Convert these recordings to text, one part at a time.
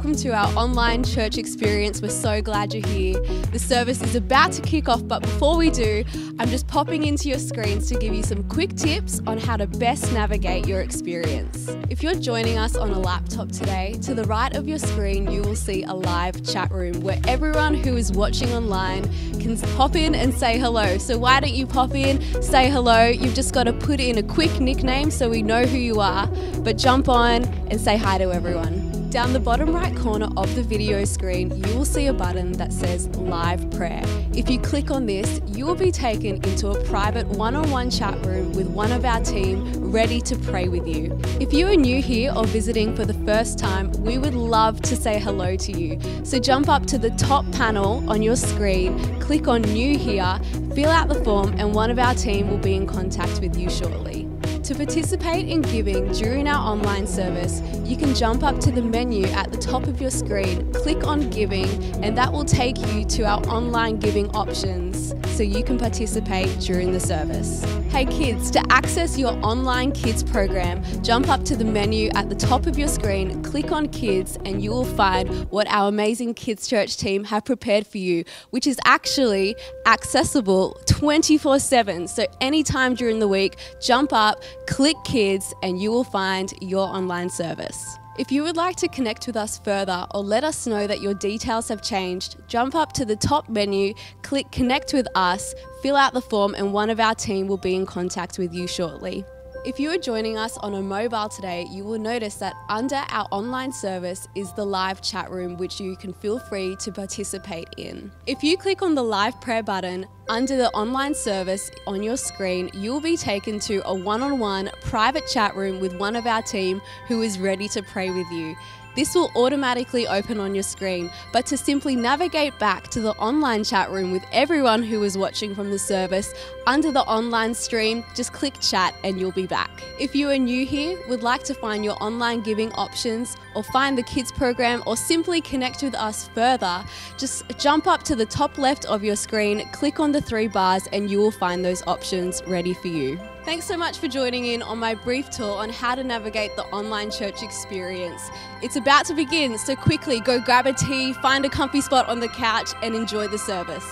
Welcome to our online church experience. We're so glad you're here. The service is about to kick off, but before we do, I'm just popping into your screens to give you some quick tips on how to best navigate your experience. If you're joining us on a laptop today, to the right of your screen, you will see a live chat room where everyone who is watching online can pop in and say hello. So why don't you pop in, say hello? You've just got to put in a quick nickname so we know who you are, but jump on and say hi to everyone. Down the bottom right corner of the video screen, you will see a button that says Live Prayer. If you click on this, you will be taken into a private one on one chat room with one of our team ready to pray with you. If you are new here or visiting for the first time, we would love to say hello to you. So jump up to the top panel on your screen, click on New here, fill out the form, and one of our team will be in contact with you shortly. To participate in giving during our online service, you can jump up to the menu at the top of your screen, click on Giving, and that will take you to our online giving options so you can participate during the service. Hey kids, to access your online kids program, jump up to the menu at the top of your screen, click on Kids, and you will find what our amazing Kids Church team have prepared for you, which is actually accessible 24 7. So, anytime during the week, jump up, click Kids, and you will find your online service. If you would like to connect with us further or let us know that your details have changed, jump up to the top menu, click Connect with Us, fill out the form, and one of our team will be in contact with you shortly. If you are joining us on a mobile today, you will notice that under our online service is the live chat room, which you can feel free to participate in. If you click on the live prayer button under the online service on your screen, you will be taken to a one on one private chat room with one of our team who is ready to pray with you. This will automatically open on your screen, but to simply navigate back to the online chat room with everyone who is watching from the service, under the online stream, just click chat and you'll be back. If you are new here, would like to find your online giving options, or find the kids program, or simply connect with us further, just jump up to the top left of your screen, click on the three bars, and you will find those options ready for you. Thanks so much for joining in on my brief tour on how to navigate the online church experience. It's about to begin, so quickly go grab a tea, find a comfy spot on the couch, and enjoy the service.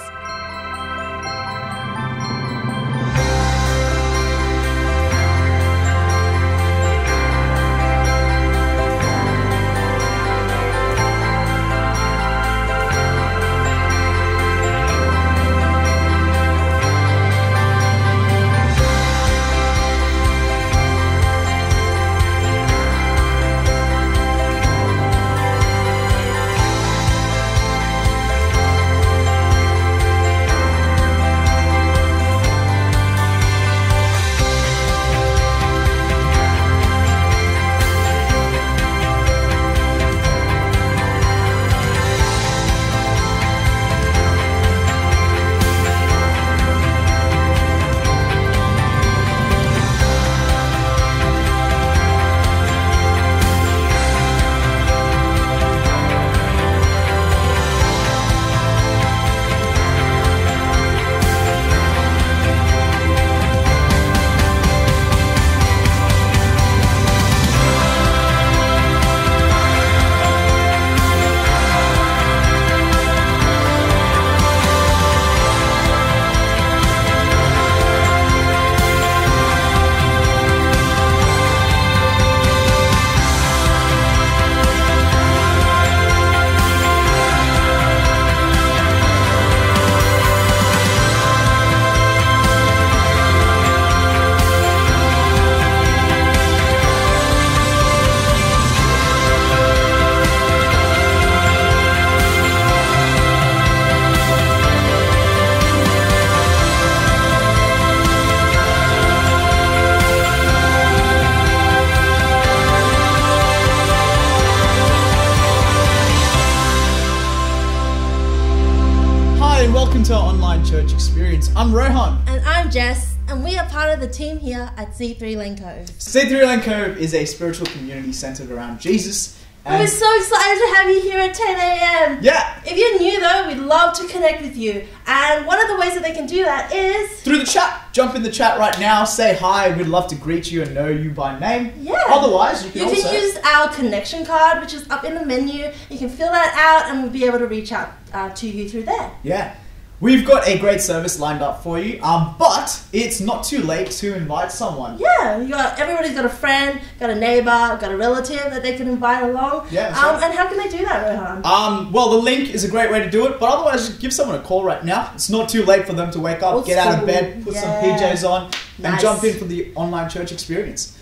Hi, and welcome to our online church experience. I'm Rohan. And I'm Jess, and we are part of the team here at C3 Lane Cove. C3 Lane Cove is a spiritual community centered around Jesus. And we're so excited to have you here at 10 a.m. Yeah. If you're new though, we'd love to connect with you. And one of the ways that they can do that is through the chat. Jump in the chat right now, say hi. We'd love to greet you and know you by name. Yeah. Otherwise, you can, you also... use our connection card, which is up in the menu. You can fill that out, and we'll be able to reach out uh, to you through there. Yeah. We've got a great service lined up for you, um, but it's not too late to invite someone. Yeah, you got everybody's got a friend, got a neighbor, got a relative that they can invite along. Yeah. Um, right. And how can they do that, Rohan? Um, well, the link is a great way to do it, but otherwise, just give someone a call right now. It's not too late for them to wake up, get out of bed, put yeah. some PJs on, nice. and jump in for the online church experience.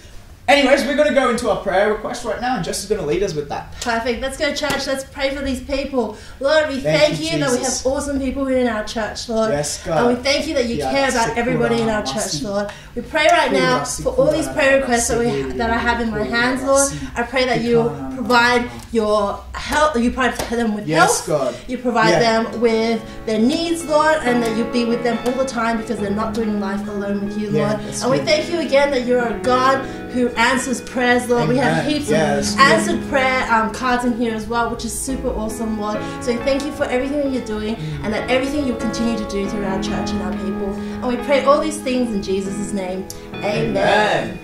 Anyways, we're going to go into our prayer request right now, and Jess is going to lead us with that. Perfect. Let's go, church. Let's pray for these people. Lord, we thank, thank you, you that we have awesome people in our church, Lord. Yes, God. And we thank you that you yeah, care about everybody in our church, Lord. We pray right now for all these prayer requests that we that I have in my hands, Lord. I pray that you provide your help. You provide them with yes, health. God. You provide yeah. them with their needs, Lord, and that you be with them all the time because they're not doing life alone with you, Lord. Yeah, and we thank you again that you're a God who answers prayers, Lord. Amen. We have heaps yes, of answered prayer um, cards in here as well, which is super awesome, Lord. So thank you for everything that you're doing and that everything you'll continue to do through our church and our people. And we pray all these things in Jesus' name. Amen. Amen.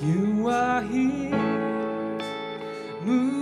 You are here, moving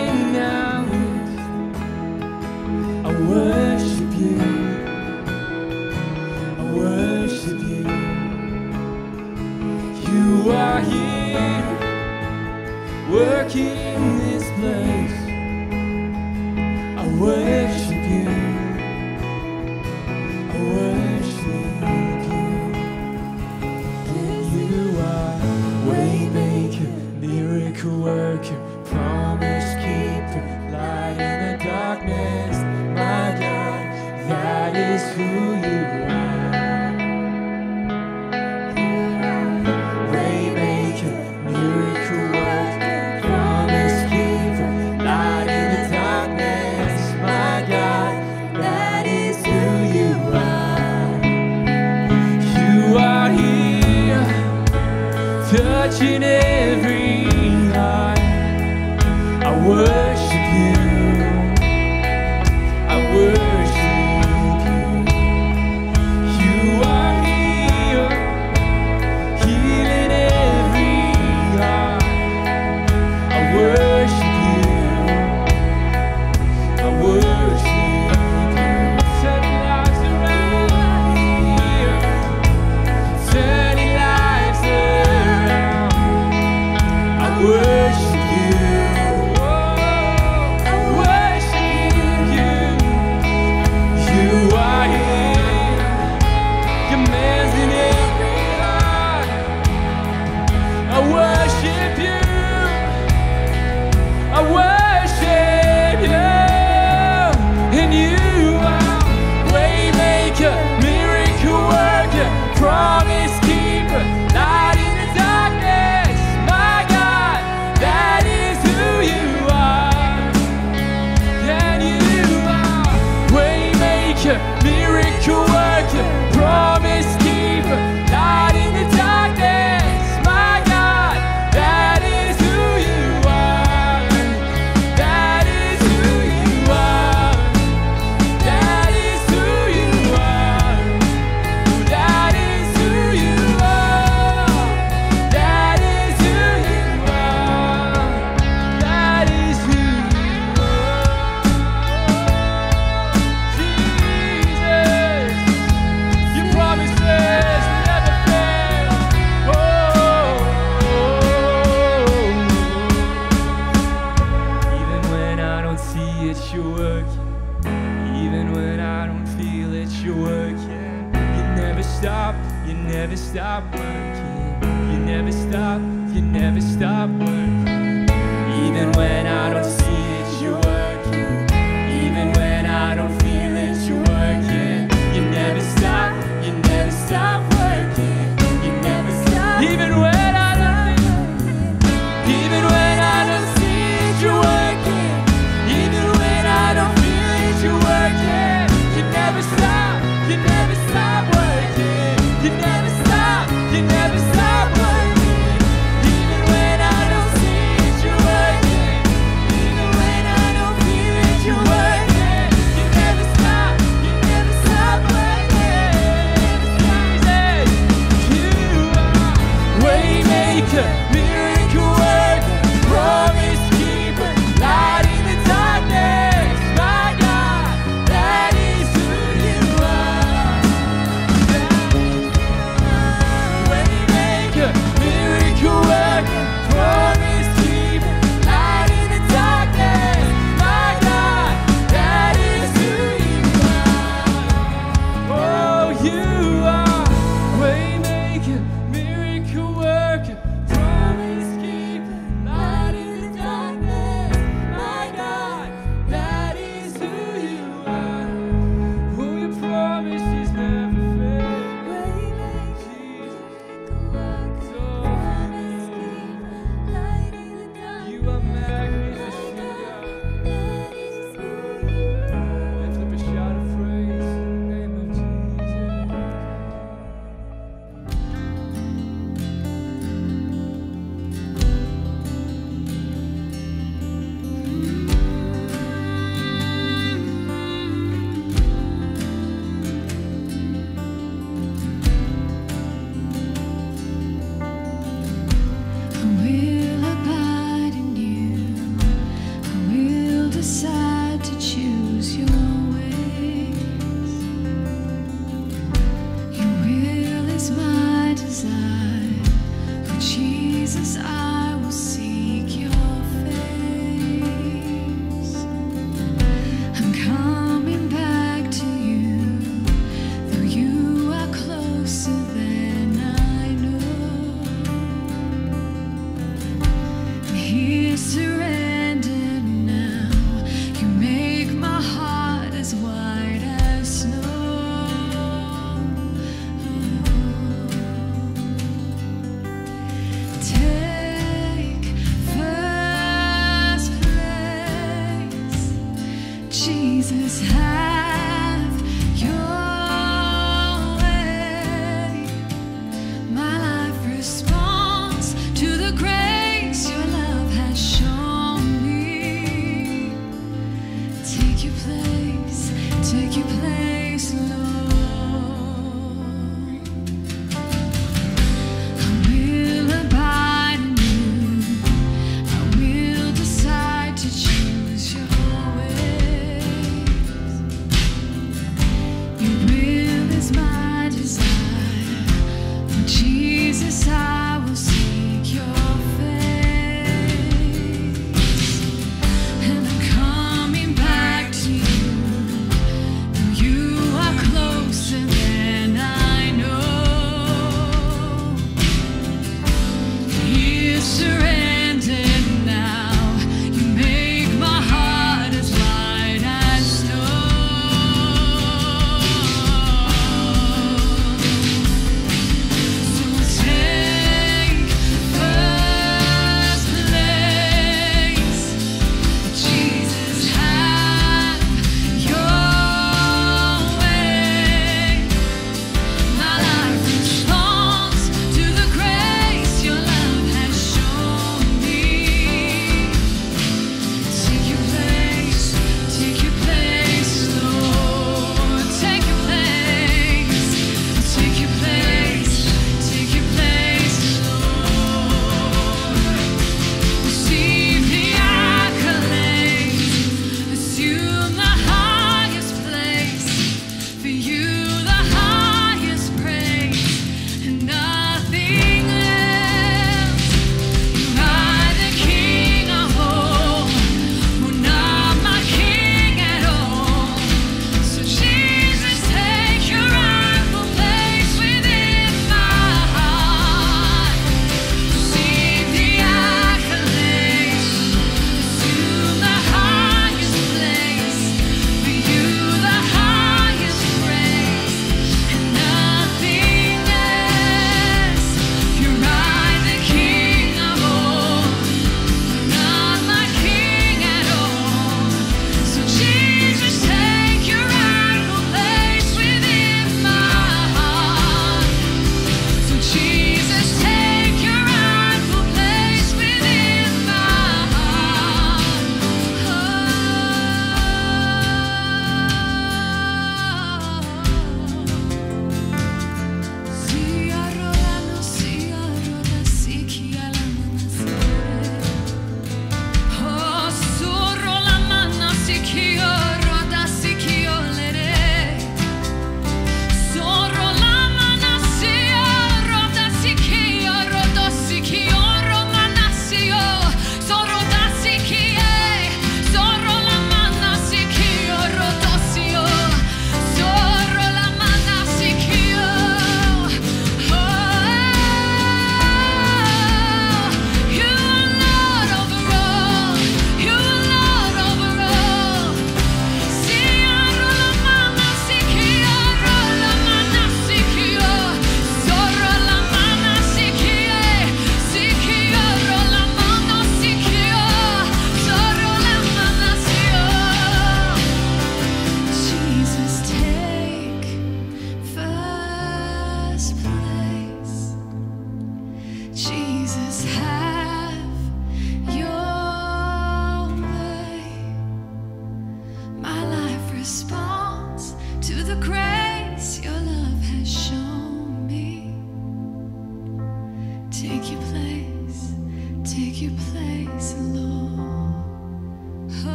working in this place. I You're work. Even when I don't feel it you work working. You never stop, you never stop working. You never stop, you never stop working. Even when I don't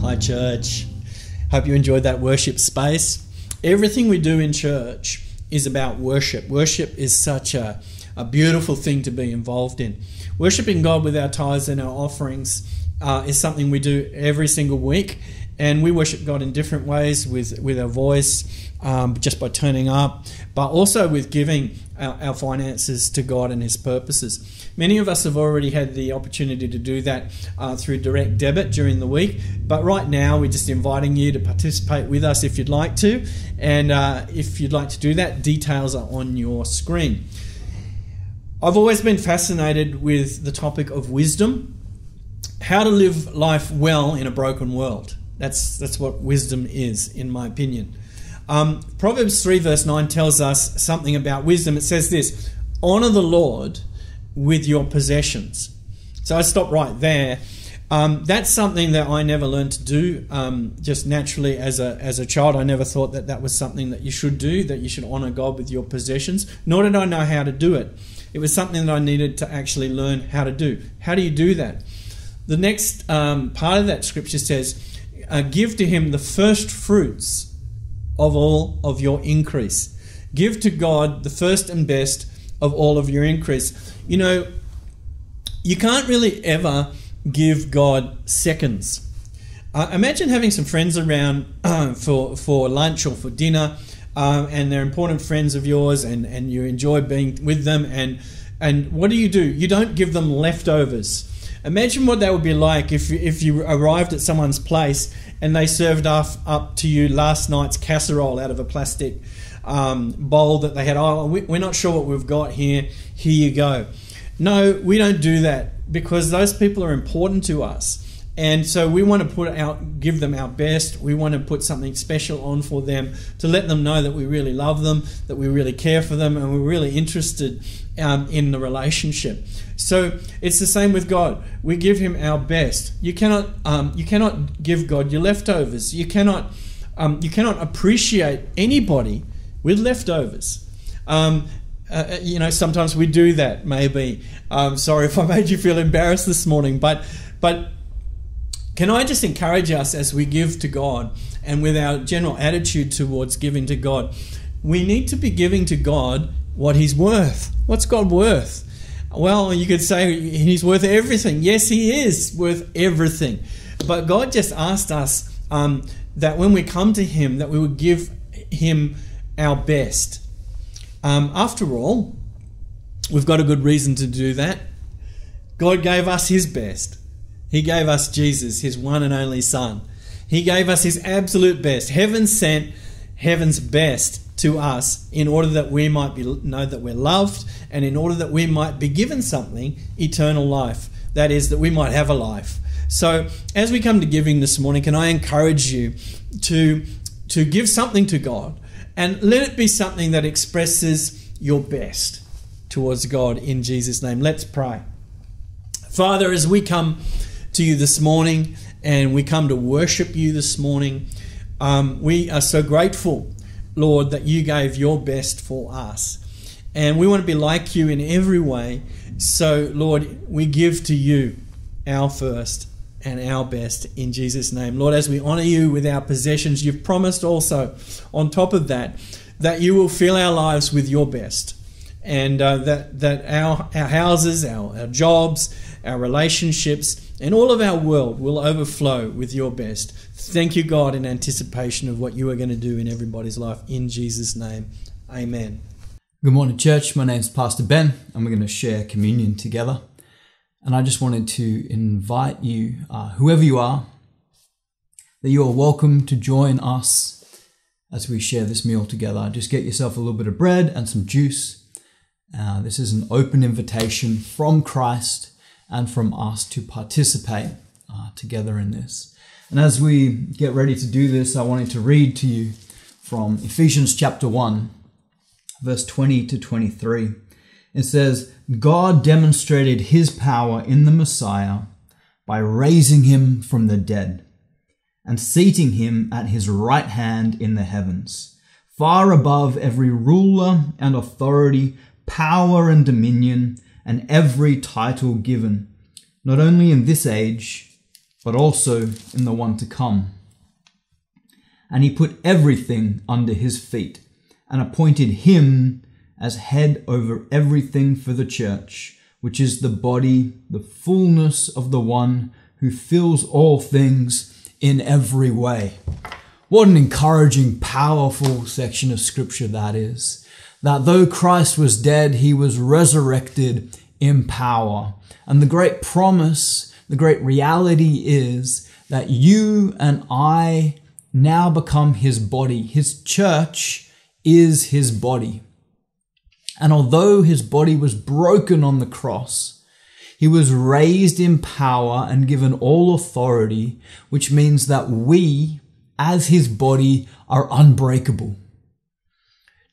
Hi, church. Hope you enjoyed that worship space. Everything we do in church is about worship. Worship is such a, a beautiful thing to be involved in. Worshipping God with our tithes and our offerings uh, is something we do every single week. And we worship God in different ways with, with our voice, um, just by turning up, but also with giving our, our finances to God and His purposes. Many of us have already had the opportunity to do that uh, through direct debit during the week, but right now we're just inviting you to participate with us if you'd like to. And uh, if you'd like to do that, details are on your screen. I've always been fascinated with the topic of wisdom, how to live life well in a broken world. That's, that's what wisdom is, in my opinion. Um, Proverbs 3, verse 9 tells us something about wisdom. It says this Honor the Lord with your possessions. So I stop right there. Um, that's something that I never learned to do um, just naturally as a, as a child. I never thought that that was something that you should do, that you should honor God with your possessions, nor did I know how to do it. It was something that I needed to actually learn how to do. How do you do that? The next um, part of that scripture says, uh, Give to him the first fruits of all of your increase. Give to God the first and best of all of your increase. You know, you can't really ever give God seconds. Uh, imagine having some friends around uh, for, for lunch or for dinner, um, and they're important friends of yours, and, and you enjoy being with them. And, and what do you do? You don't give them leftovers. Imagine what that would be like if, if you arrived at someone's place and they served up, up to you last night's casserole out of a plastic um, bowl that they had. Oh, we're not sure what we've got here. Here you go. No, we don't do that because those people are important to us. And so we want to put out, give them our best. We want to put something special on for them to let them know that we really love them, that we really care for them, and we're really interested um, in the relationship. So it's the same with God. We give Him our best. You cannot, um, you cannot give God your leftovers. You cannot, um, you cannot appreciate anybody with leftovers. Um, uh, you know, sometimes we do that. Maybe. Um, sorry if I made you feel embarrassed this morning, but but can I just encourage us as we give to God and with our general attitude towards giving to God, we need to be giving to God what He's worth. What's God worth? Well, you could say He's worth everything. Yes, He is worth everything. But God just asked us um, that when we come to Him, that we would give Him our best. Um, after all, we've got a good reason to do that. God gave us His best. He gave us Jesus, His one and only Son. He gave us His absolute best. Heaven sent heaven's best to us in order that we might be, know that we're loved and in order that we might be given something, eternal life. That is, that we might have a life. So, as we come to giving this morning, can I encourage you to, to give something to God? And let it be something that expresses your best towards God in Jesus' name. Let's pray. Father, as we come to you this morning and we come to worship you this morning, um, we are so grateful, Lord, that you gave your best for us. And we want to be like you in every way. So, Lord, we give to you our first and our best in Jesus' name. Lord, as we honor you with our possessions, you've promised also, on top of that, that you will fill our lives with your best. And uh, that, that our, our houses, our, our jobs, our relationships, and all of our world will overflow with your best. Thank you, God, in anticipation of what you are going to do in everybody's life. In Jesus' name, amen. Good morning, church. My name is Pastor Ben, and we're going to share communion together. And I just wanted to invite you, uh, whoever you are, that you are welcome to join us as we share this meal together. Just get yourself a little bit of bread and some juice. Uh, this is an open invitation from Christ and from us to participate uh, together in this. And as we get ready to do this, I wanted to read to you from Ephesians chapter 1, verse 20 to 23. It says, God demonstrated his power in the Messiah by raising him from the dead and seating him at his right hand in the heavens, far above every ruler and authority, power and dominion, and every title given, not only in this age, but also in the one to come. And he put everything under his feet and appointed him as head over everything for the church, which is the body, the fullness of the one who fills all things in every way. What an encouraging, powerful section of scripture that is. That though Christ was dead, he was resurrected in power. And the great promise the great reality is that you and I now become his body. His church is his body. And although his body was broken on the cross, he was raised in power and given all authority, which means that we, as his body, are unbreakable.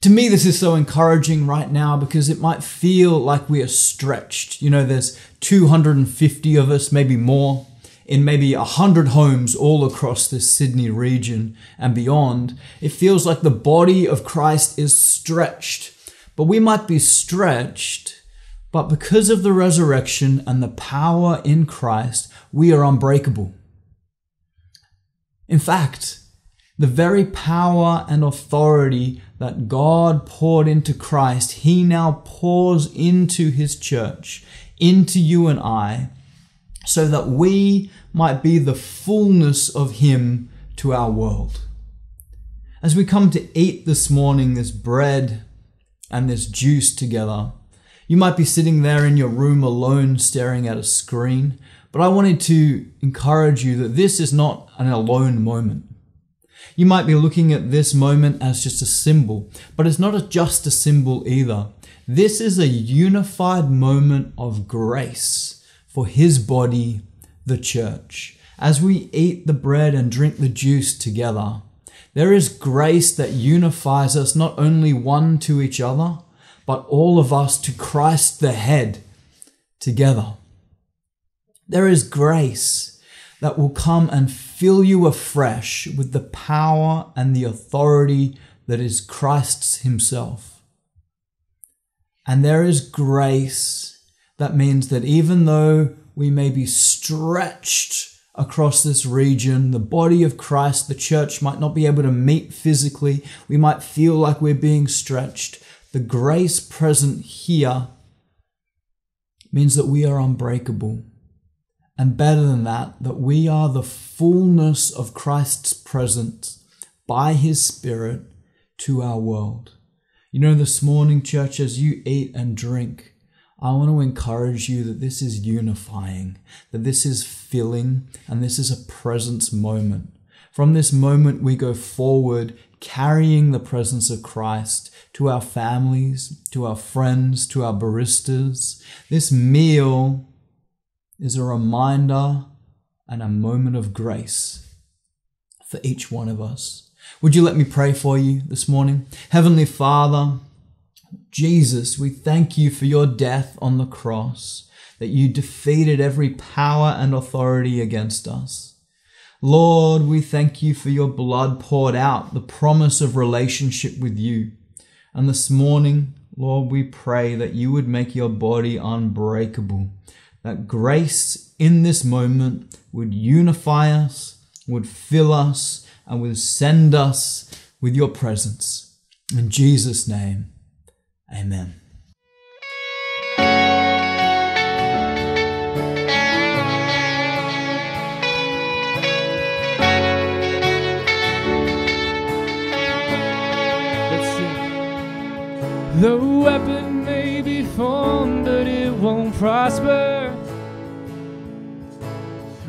To me, this is so encouraging right now because it might feel like we are stretched. You know, there's 250 of us, maybe more, in maybe 100 homes all across this Sydney region and beyond. It feels like the body of Christ is stretched. But we might be stretched, but because of the resurrection and the power in Christ, we are unbreakable. In fact, the very power and authority that God poured into Christ, He now pours into His church, into you and I, so that we might be the fullness of Him to our world. As we come to eat this morning this bread and this juice together, you might be sitting there in your room alone staring at a screen, but I wanted to encourage you that this is not an alone moment. You might be looking at this moment as just a symbol, but it's not just a symbol either. This is a unified moment of grace for His body, the church. As we eat the bread and drink the juice together, there is grace that unifies us not only one to each other, but all of us to Christ the head together. There is grace that will come and fill you afresh with the power and the authority that is Christ's Himself. And there is grace that means that even though we may be stretched across this region, the body of Christ, the church, might not be able to meet physically, we might feel like we're being stretched. The grace present here means that we are unbreakable and better than that, that we are the fullness of Christ's presence by His Spirit to our world. You know, this morning, church, as you eat and drink, I want to encourage you that this is unifying, that this is filling, and this is a presence moment. From this moment, we go forward carrying the presence of Christ to our families, to our friends, to our baristas. This meal is a reminder and a moment of grace for each one of us. Would you let me pray for you this morning? Heavenly Father, Jesus, we thank you for your death on the cross, that you defeated every power and authority against us. Lord, we thank you for your blood poured out, the promise of relationship with you. And this morning, Lord, we pray that you would make your body unbreakable, that grace in this moment would unify us, would fill us, and would send us with your presence. In Jesus' name, amen. The weapon prosper.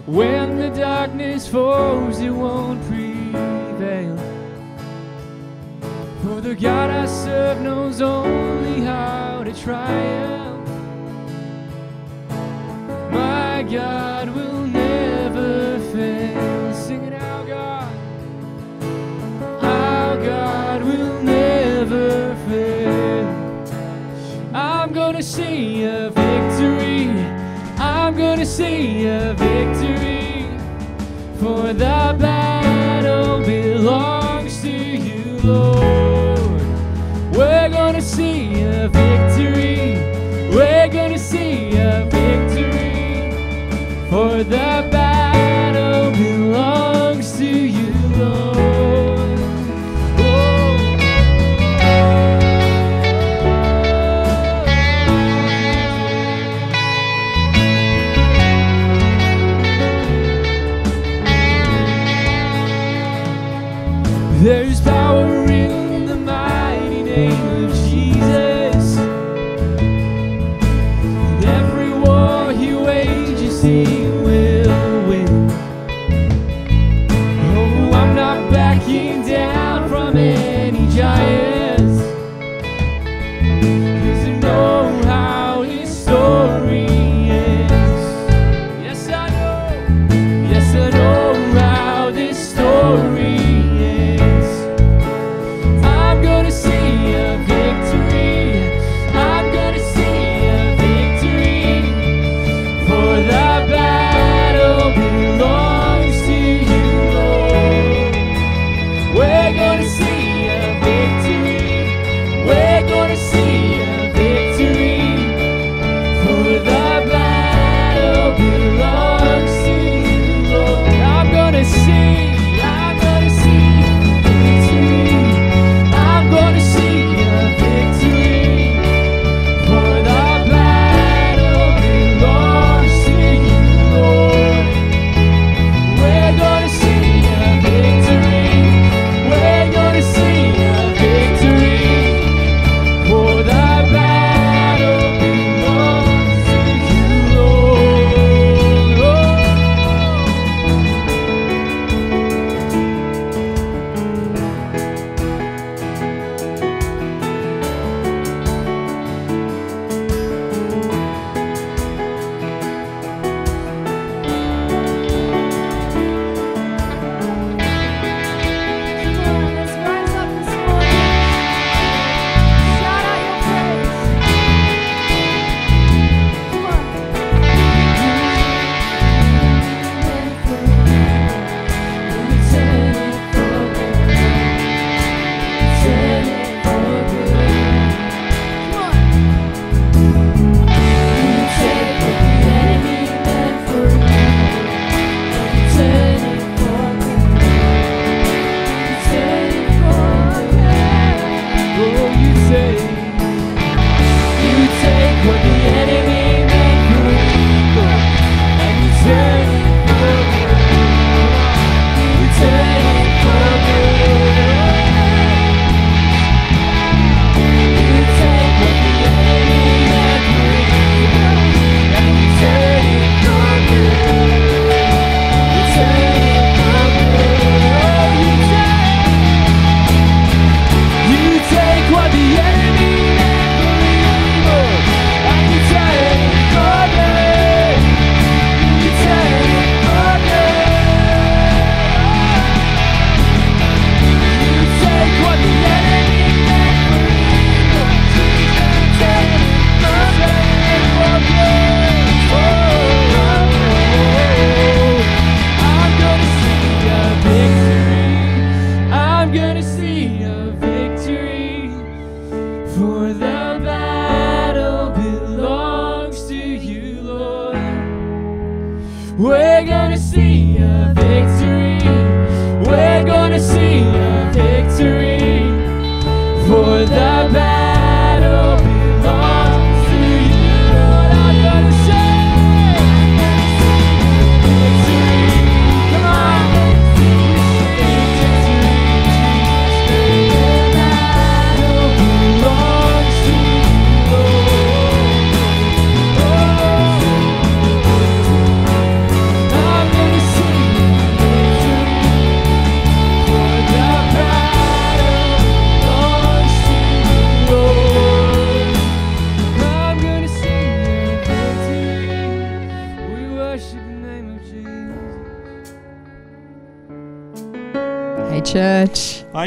When the darkness falls, it won't prevail. For the God I serve knows only how to triumph. My God will never fail. Sing it out, God. Our God will never fail. I'm gonna see gonna see a victory, for the battle belongs to you, Lord. We're gonna see a victory, we're gonna see a victory, for the battle.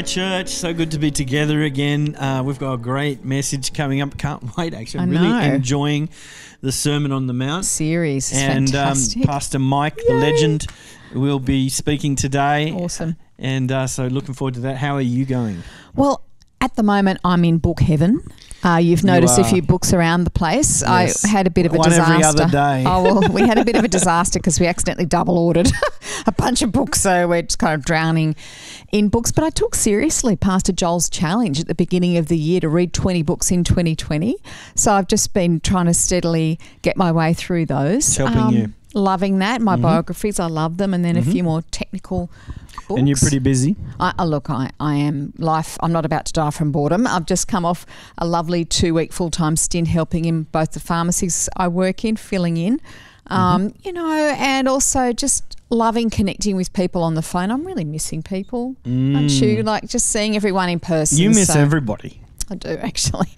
Hi, church. So good to be together again. Uh, we've got a great message coming up. Can't wait, actually. I'm really enjoying the Sermon on the Mount. Series. It's and um. Pastor Mike, the legend, will be speaking today. awesome. And uh, so looking forward to that. How are you going? Well, at the moment, I'm in book heaven. Uh, you've noticed a few books around the place. Yes. I had a bit of a One disaster. every other day. Oh well, we had a bit of a disaster because we accidentally double ordered a bunch of books, so we're just kind of drowning in books. But I took seriously Pastor Joel's challenge at the beginning of the year to read 20 books in 2020. So I've just been trying to steadily get my way through those. It's helping you. Loving that. My Mhm. biographies, I love them, and then a few more technical books. And you're pretty busy. I, I look, I, I am life. I'm not about to die from boredom. I've just come off a lovely two week full time stint helping in both the pharmacies I work in, filling in, um, Mm-hmm. you know, and also just loving connecting with people on the phone. I'm really missing people, aren't you? Like just seeing everyone in person. Mm. You miss so- everybody. I do actually.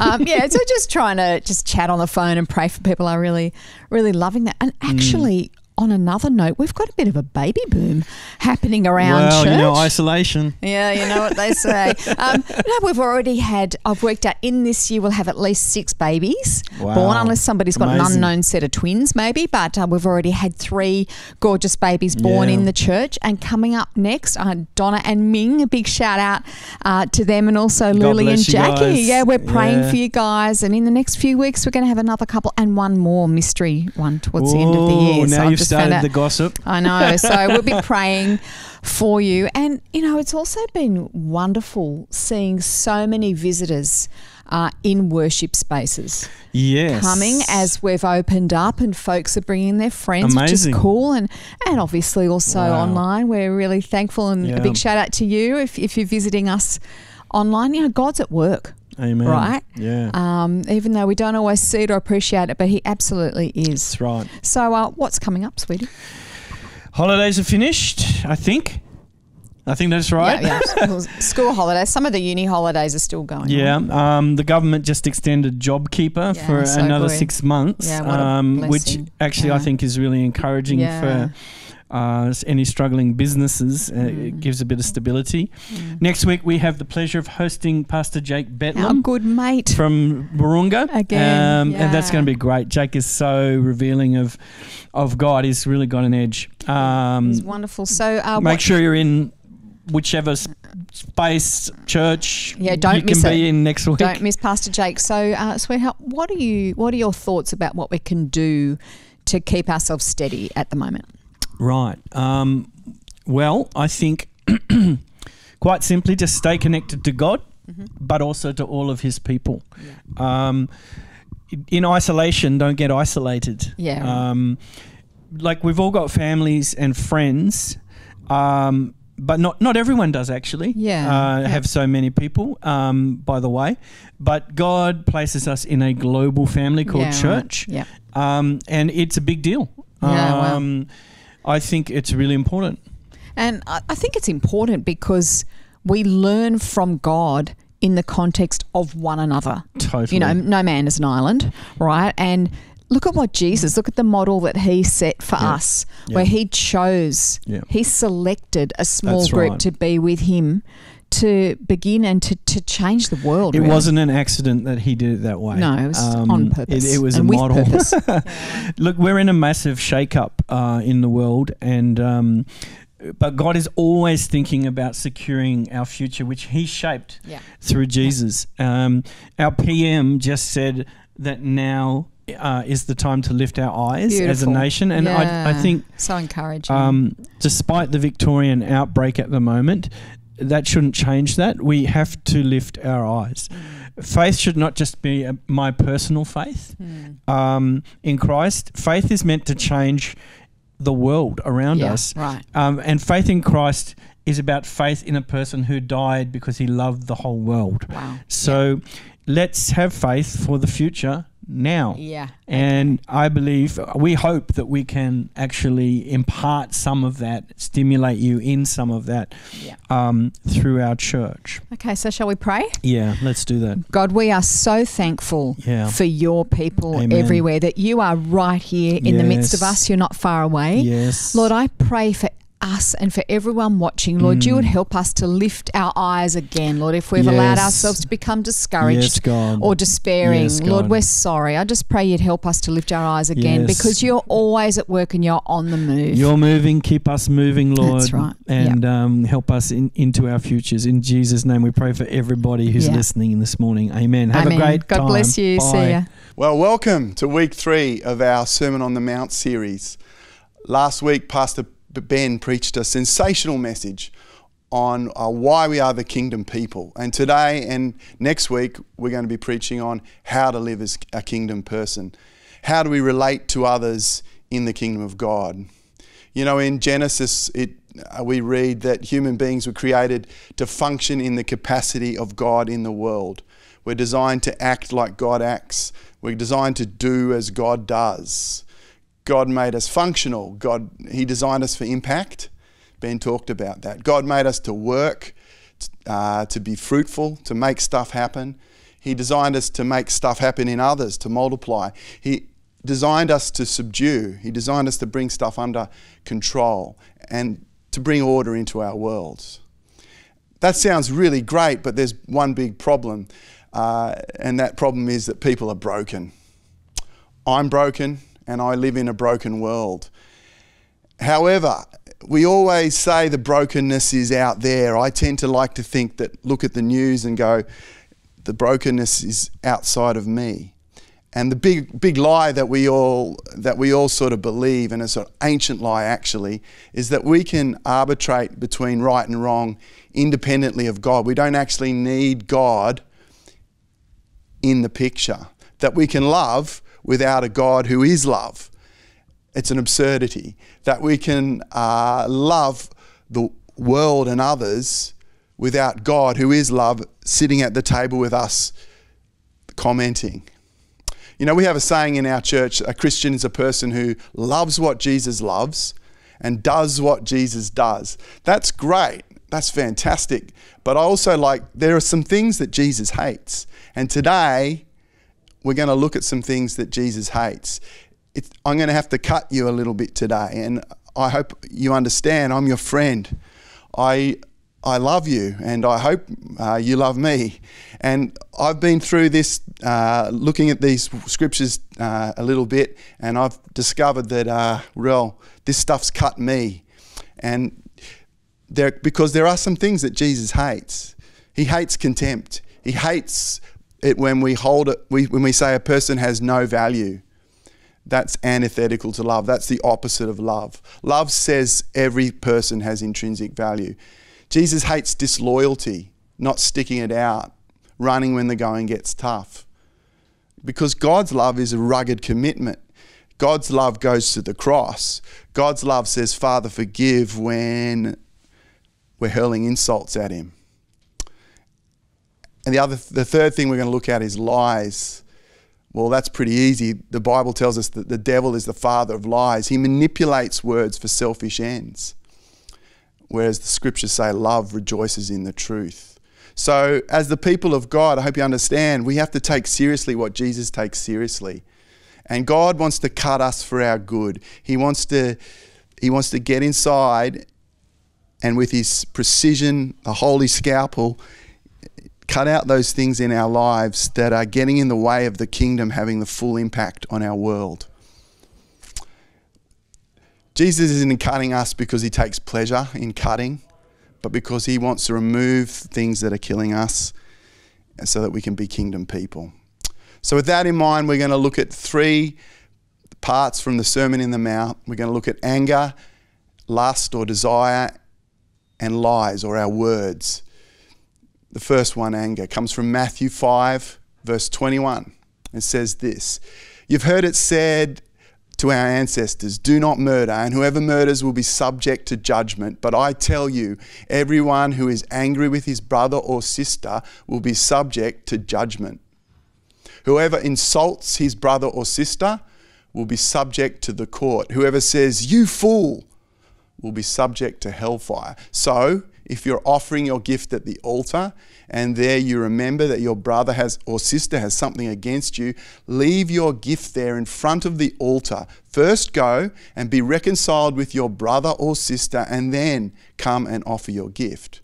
um, yeah, so just trying to just chat on the phone and pray for people. I really, really loving that. And Mm. actually, on another note, we've got a bit of a baby boom happening around well, church. you know, isolation. Yeah, you know what they say. um, no, we've already had. I've worked out in this year we'll have at least six babies Wow. born, unless somebody's got an unknown set of twins, maybe. But uh, we've already had three gorgeous babies born Yeah. in the church, and coming up next, uh, Donna and Ming. A big shout out uh, to them, and also Lily and Jackie. guys. Yeah, we're praying Yeah. for you guys, and in the next few weeks, we're going to have another couple and one more mystery one towards the end of the year. Ooh, So Now I've you've just found started out- the gossip. I know. So we'll be praying for you. And, you know, it's also been wonderful seeing so many visitors uh, in worship spaces Yes. coming as we've opened up and folks are bringing their friends, Amazing. which is cool. And, and obviously also Wow. online. We're really thankful and Yeah. a big shout out to you if, if you're visiting us online. You know, God's at work. Amen. Right? Yeah. Um, even though we don't always see it or appreciate it, but he absolutely is. That's right. So, uh, what's coming up, sweetie? Holidays are finished, I think. I think that's right. Yeah, yeah. School, school holidays. Some of the uni holidays are still going. Yeah, on. um, the government just extended JobKeeper Yeah, for so another good. six months, Yeah, what a um, which blessing. actually I think is really encouraging Yeah. for uh, any struggling businesses. Uh, Mm. It gives a bit of stability. Next week we have the pleasure of hosting Pastor Jake Our Betlam good mate. from Burunga. Again, um, and that's going to be great. Jake is so revealing of of God. He's really got an edge. Um, It's wonderful. So, uh, make sure you're in whichever space church Yeah, don't you can miss be it. in next week. don't miss Pastor Jake. So, uh, sweetheart, what are you? What are your thoughts about what we can do to keep ourselves steady at the moment? Right. Um, well, I think quite simply just stay connected to God, Mm-hmm. but also to all of His people. Um, in isolation, don't get isolated. Yeah. Um, like we've all got families and friends. Um, but not not everyone does actually. Yeah, uh, yeah. have so many people. Um, by the way, but God places us in a global family called Yeah, right. church Yeah. um, and it's a big deal. Yeah, wow. I think it's really important. And I, I think it's important because we learn from God in the context of one another. Totally. You know, no man is an island, right? And look at what Jesus, look at the model that he set for Yeah. us, Yeah. where he chose, Yeah. he selected a small That's group right. to be with him to begin and to, to change the world. it really. wasn't an accident that he did it that way. No, it was Um, on purpose. It, it was and a model. Look, we're in a massive shake-up uh, in the world, and um, but God is always thinking about securing our future, which He shaped Yeah. through Jesus. Um, our PM just said that now uh, is the time to lift our eyes as a nation, and I, I think so encouraging. um, despite the Victorian outbreak at the moment, that shouldn't change that. We have to lift our eyes. Mm. Faith should not just be a, my personal faith Hmm. um, in Christ. Faith is meant to change the world around yeah, us. right. Um, and faith in Christ is about faith in a person who died because he loved the whole world. Wow. So let's have faith for the future now. Yeah. And I believe, we hope that we can actually impart some of that, stimulate you in some of that Yeah. um, through our church. Okay, so shall we pray? Yeah, let's do that. God, we are so thankful Yeah. for your people Amen. everywhere, that you are right here in the midst of us. You're not far away. Yes. Lord, I pray for us and for everyone watching, Lord, Mm. you would help us to lift our eyes again, Lord, if we've allowed ourselves to become discouraged Yes, or despairing. Yes, Lord, we're sorry. I just pray you'd help us to lift our eyes again Yes. because you're always at work and you're on the move. You're moving, keep us moving, Lord. That's right. And um, help us in, into our futures. In Jesus' name, we pray for everybody who's Yeah. listening this morning. Amen. Have Amen. a great God time. bless you. Bye. See ya. Well, welcome to week three of our Sermon on the Mount series. Last week, Pastor Ben preached a sensational message on uh, why we are the kingdom people. And today and next week, we're going to be preaching on how to live as a kingdom person. How do we relate to others in the kingdom of God? You know, in Genesis, it, uh, we read that human beings were created to function in the capacity of God in the world. We're designed to act like God acts. We're designed to do as God does. God made us functional. God, He designed us for impact. Ben talked about that. God made us to work, uh, to be fruitful, to make stuff happen. He designed us to make stuff happen in others, to multiply. He designed us to subdue. He designed us to bring stuff under control and to bring order into our worlds. That sounds really great, but there's one big problem, uh, and that problem is that people are broken. I'm broken, and I live in a broken world. However, we always say the brokenness is out there. I tend to like to think that, look at the news and go, the brokenness is outside of me. And the big, big lie that we all that we all sort of believe, and it's an ancient lie actually, is that we can arbitrate between right and wrong independently of God. We don't actually need God in the picture. That we can love without a God who is love. It's an absurdity. That we can uh, love the world and others without God who is love sitting at the table with us commenting. You know, we have a saying in our church a Christian is a person who loves what Jesus loves and does what Jesus does. That's great. That's fantastic. But I also like, there are some things that Jesus hates. And today, we're going to look at some things that Jesus hates. I'm going to have to cut you a little bit today. And I hope you understand I'm your friend. I, I love you and I hope uh, you love me. And I've been through this, uh, looking at these scriptures uh, a little bit, and I've discovered that, uh, real, this stuff's cut me. And there, because there are some things that Jesus hates. He hates contempt. He hates it when we hold it, we, when we say a person has no value. That's antithetical to love. That's the opposite of love. Love says every person has intrinsic value. Jesus hates disloyalty, not sticking it out, running when the going gets tough. Because God's love is a rugged commitment. God's love goes to the cross. God's love says, Father, forgive when we're hurling insults at Him. And the other, the third thing we're going to look at is lies. Well, that's pretty easy. The Bible tells us that the devil is the father of lies. He manipulates words for selfish ends. Whereas the scriptures say love rejoices in the truth. So, as the people of God, I hope you understand, we have to take seriously what Jesus takes seriously. And God wants to cut us for our good. He wants to, he wants to get inside and with his precision, a holy scalpel, cut out those things in our lives that are getting in the way of the kingdom having the full impact on our world. Jesus isn't cutting us because he takes pleasure in cutting, but because he wants to remove things that are killing us so that we can be kingdom people. So, with that in mind, we're going to look at three parts from the Sermon in the Mount. We're going to look at anger, lust or desire, and lies or our words. The first one, anger, comes from Matthew 5, verse 21. It says this You've heard it said to our ancestors, Do not murder, and whoever murders will be subject to judgment. But I tell you, everyone who is angry with his brother or sister will be subject to judgment. Whoever insults his brother or sister will be subject to the court. Whoever says, You fool, will be subject to hellfire. So, if you're offering your gift at the altar and there you remember that your brother has or sister has something against you, leave your gift there in front of the altar. First go and be reconciled with your brother or sister and then come and offer your gift.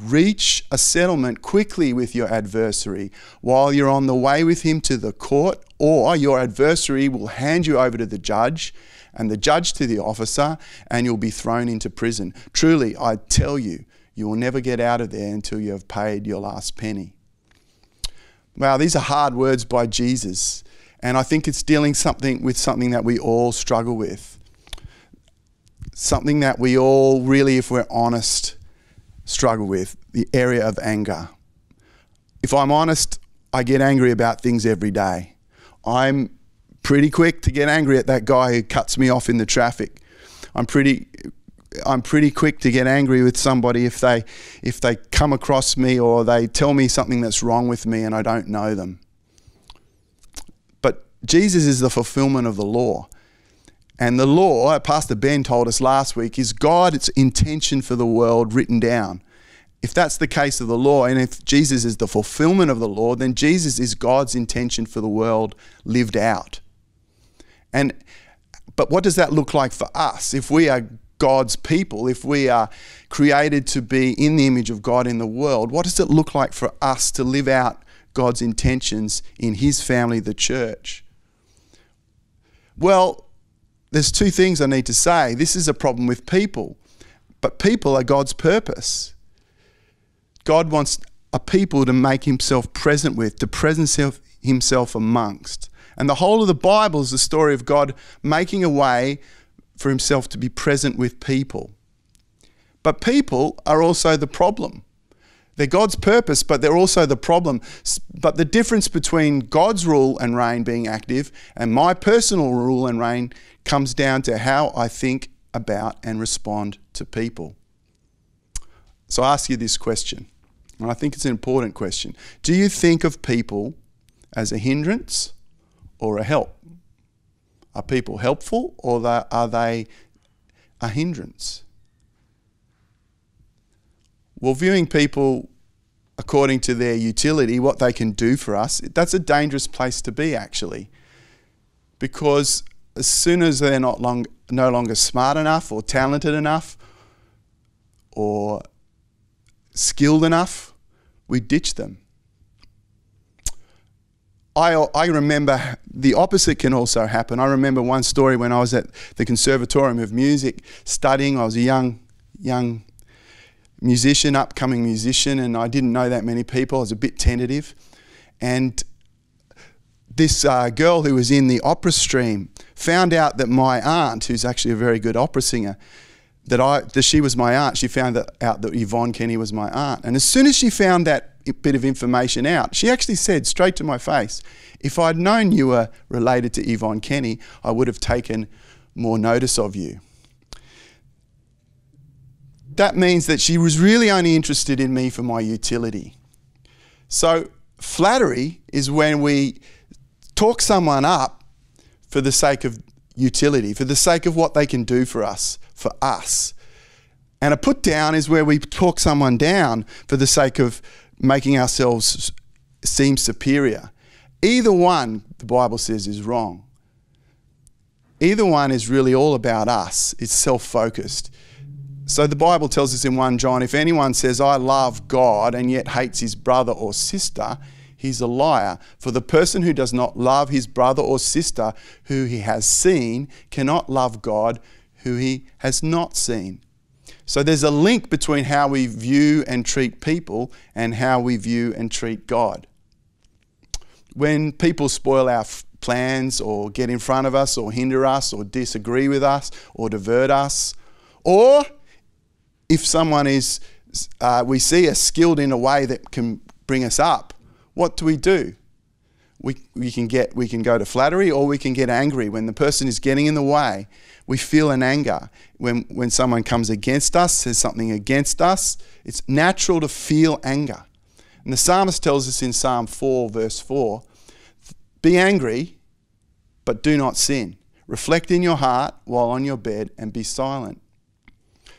Reach a settlement quickly with your adversary while you're on the way with him to the court, or your adversary will hand you over to the judge and the judge to the officer, and you'll be thrown into prison. Truly, I tell you, you will never get out of there until you have paid your last penny. Wow, these are hard words by Jesus, and I think it's dealing something with something that we all struggle with. Something that we all really, if we're honest, struggle with the area of anger. If I'm honest, I get angry about things every day. I'm pretty quick to get angry at that guy who cuts me off in the traffic. I'm pretty I'm pretty quick to get angry with somebody if they if they come across me or they tell me something that's wrong with me and I don't know them. But Jesus is the fulfillment of the law. And the law, uh, Pastor Ben told us last week, is God's intention for the world written down. If that's the case of the law, and if Jesus is the fulfillment of the law, then Jesus is God's intention for the world lived out. And but what does that look like for us? If we are God's people, if we are created to be in the image of God in the world, what does it look like for us to live out God's intentions in His family, the church? Well, there's two things I need to say. This is a problem with people, but people are God's purpose. God wants a people to make himself present with, to present himself amongst. And the whole of the Bible is the story of God making a way for himself to be present with people. But people are also the problem. They're God's purpose, but they're also the problem. But the difference between God's rule and reign being active and my personal rule and reign comes down to how I think about and respond to people. So I ask you this question, and I think it's an important question. Do you think of people as a hindrance or a help? Are people helpful or are they a hindrance? Well, viewing people according to their utility, what they can do for us, that's a dangerous place to be actually. Because as soon as they're not long, no longer smart enough or talented enough or skilled enough, we ditch them. I, I remember the opposite can also happen. I remember one story when I was at the Conservatorium of Music studying. I was a young, young musician, upcoming musician, and I didn't know that many people. I was a bit tentative. And this uh, girl who was in the opera stream found out that my aunt, who's actually a very good opera singer, that I that she was my aunt. She found out that Yvonne Kenny was my aunt. And as soon as she found that bit of information out, she actually said straight to my face, "If I'd known you were related to Yvonne Kenny, I would have taken more notice of you." That means that she was really only interested in me for my utility. So flattery is when we talk someone up for the sake of utility, for the sake of what they can do for us, for us. And a put down is where we talk someone down for the sake of making ourselves seem superior. Either one, the Bible says, is wrong. Either one is really all about us, it's self focused. So the Bible tells us in 1 John if anyone says, I love God and yet hates his brother or sister, he's a liar. For the person who does not love his brother or sister who he has seen cannot love God who he has not seen. So there's a link between how we view and treat people and how we view and treat God. When people spoil our plans or get in front of us or hinder us or disagree with us or divert us, or if someone is, uh, we see us skilled in a way that can bring us up, what do we do? We, we, can get, we can go to flattery or we can get angry. When the person is getting in the way, we feel an anger. When, when someone comes against us, says something against us, it's natural to feel anger. And the psalmist tells us in Psalm 4, verse 4 Be angry, but do not sin. Reflect in your heart while on your bed and be silent.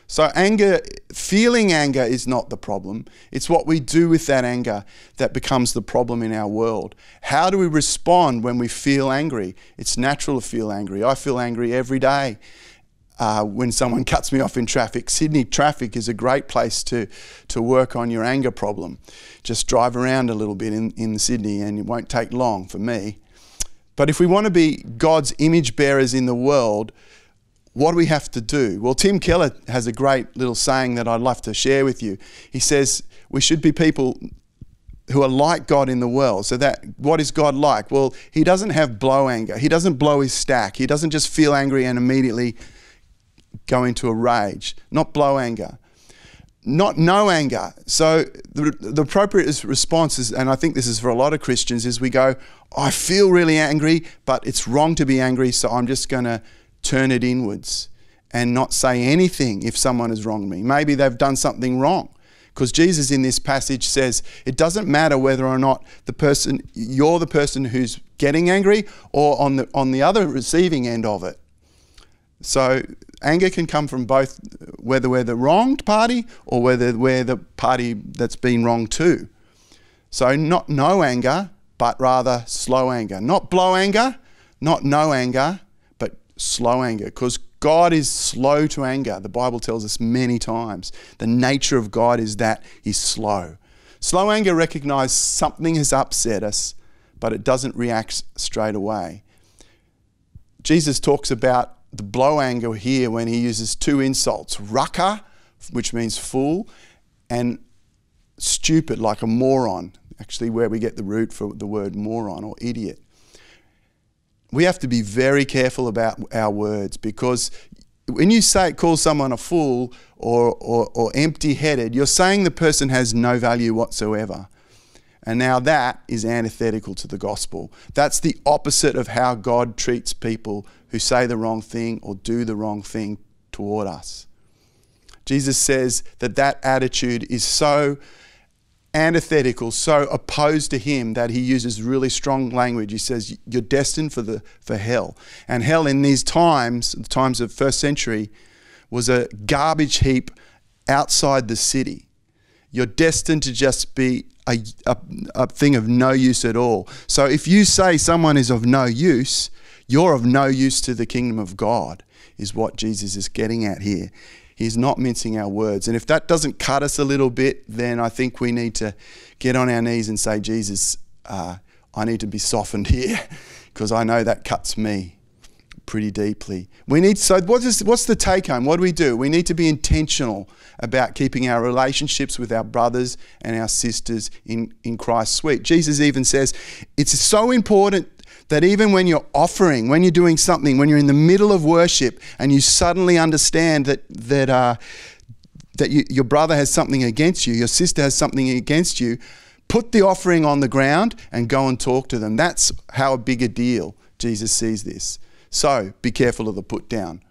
So, anger, feeling anger is not the problem. It's what we do with that anger that becomes the problem in our world. How do we respond when we feel angry? It's natural to feel angry. I feel angry every day uh, when someone cuts me off in traffic. Sydney traffic is a great place to, to work on your anger problem. Just drive around a little bit in, in Sydney and it won't take long for me. But if we want to be God's image bearers in the world, what do we have to do? Well, Tim Keller has a great little saying that I'd love to share with you. He says we should be people who are like God in the world. So that what is God like? Well, he doesn't have blow anger. He doesn't blow his stack. He doesn't just feel angry and immediately go into a rage. Not blow anger. Not no anger. So the, the appropriate response is, and I think this is for a lot of Christians, is we go, I feel really angry, but it's wrong to be angry, so I'm just going to turn it inwards and not say anything if someone has wronged me. Maybe they've done something wrong. Because Jesus in this passage says it doesn't matter whether or not the person you're the person who's getting angry or on the on the other receiving end of it. So anger can come from both whether we're the wronged party or whether we're the party that's been wronged too. So not no anger, but rather slow anger. Not blow anger, not no anger, slow anger because God is slow to anger. The Bible tells us many times. The nature of God is that He's slow. Slow anger recognizes something has upset us, but it doesn't react straight away. Jesus talks about the blow anger here when he uses two insults raca, which means fool, and stupid, like a moron, actually, where we get the root for the word moron or idiot we have to be very careful about our words because when you say call someone a fool or, or, or empty headed, you're saying the person has no value whatsoever. And now that is antithetical to the gospel. That's the opposite of how God treats people who say the wrong thing or do the wrong thing toward us. Jesus says that that attitude is so antithetical, so opposed to him that he uses really strong language. He says, You're destined for, the, for hell. And hell in these times, the times of first century, was a garbage heap outside the city. You're destined to just be a, a, a thing of no use at all. So if you say someone is of no use, you're of no use to the kingdom of God, is what Jesus is getting at here. He's not mincing our words. And if that doesn't cut us a little bit, then I think we need to get on our knees and say, Jesus, uh, I need to be softened here because I know that cuts me pretty deeply. We need so what is what's the take home? What do we do? We need to be intentional about keeping our relationships with our brothers and our sisters in, in Christ sweet. Jesus even says it's so important that even when you're offering, when you're doing something, when you're in the middle of worship and you suddenly understand that, that, uh, that you, your brother has something against you, your sister has something against you, put the offering on the ground and go and talk to them. That's how big a deal Jesus sees this. So be careful of the put down.